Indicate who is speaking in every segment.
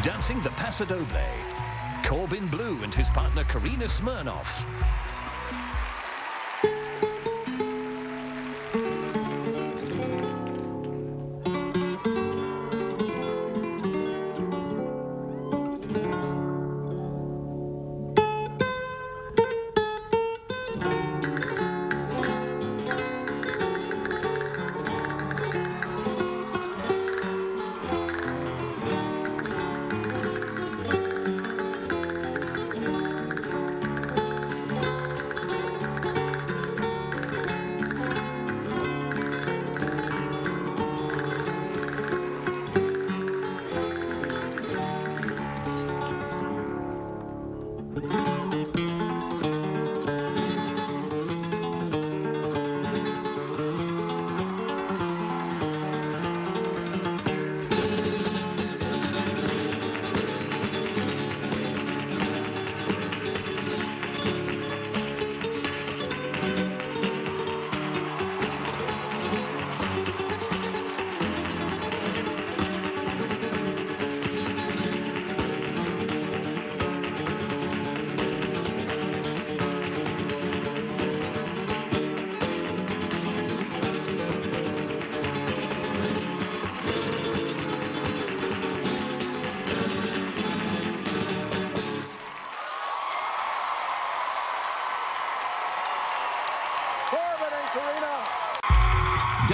Speaker 1: Dancing the Paso Doble, Corbin Bleu and his partner Karina Smirnoff.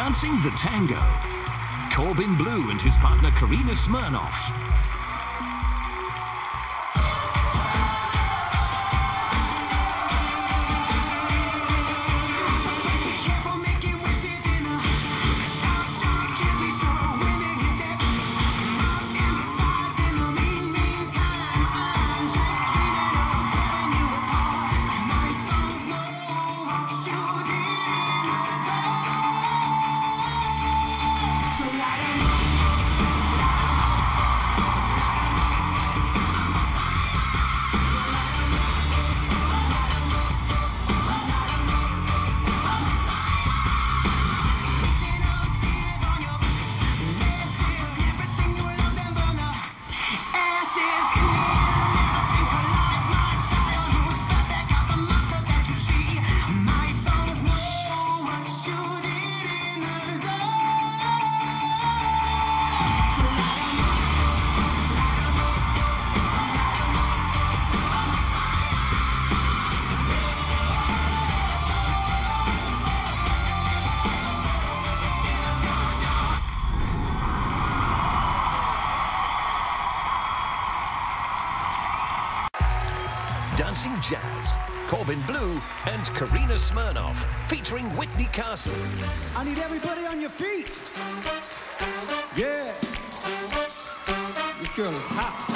Speaker 1: Dancing the Tango, Corbin Bleu and his partner Karina Smirnoff. Dancing Jazz, Corbin Bleu and Karina Smirnoff, featuring Whitney Carson.
Speaker 2: I need everybody on your feet. Yeah. This girl is hot.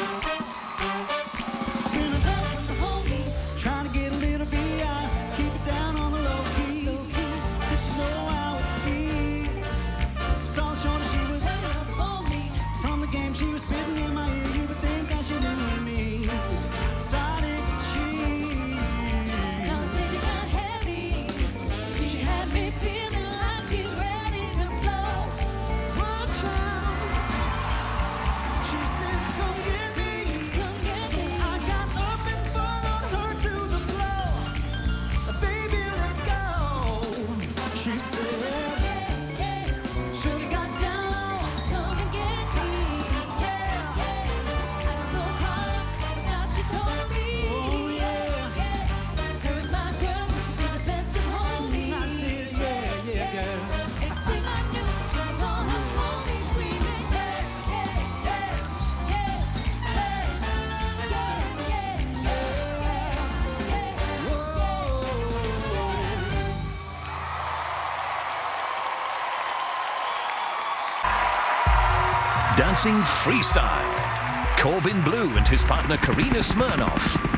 Speaker 1: Dancing Freestyle, Corbin Bleu and his partner Karina Smirnoff.